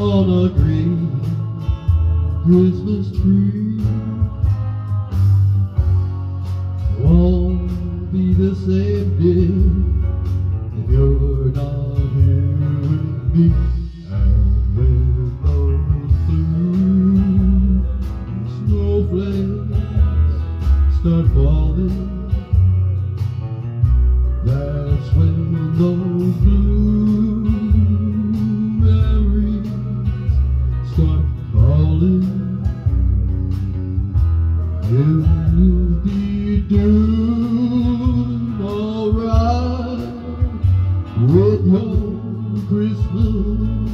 on a green Christmas tree. Won't be the same day if you're not here with me. And when those blue snowflakes start falling, be doing alright with your Christmas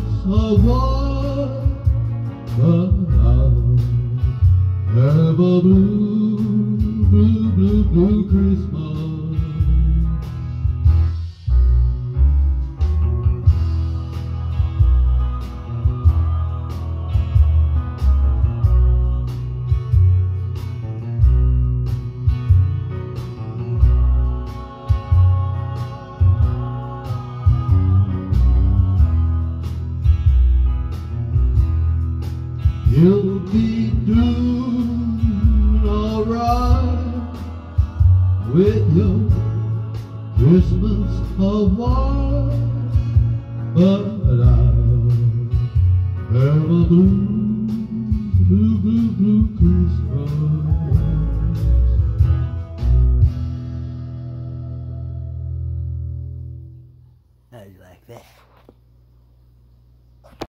have a blue, blue, blue, blue Christmas. You'll be doing alright with your Christmas award, but I'll have a blue, blue, blue, blue Christmas. How'd you like that?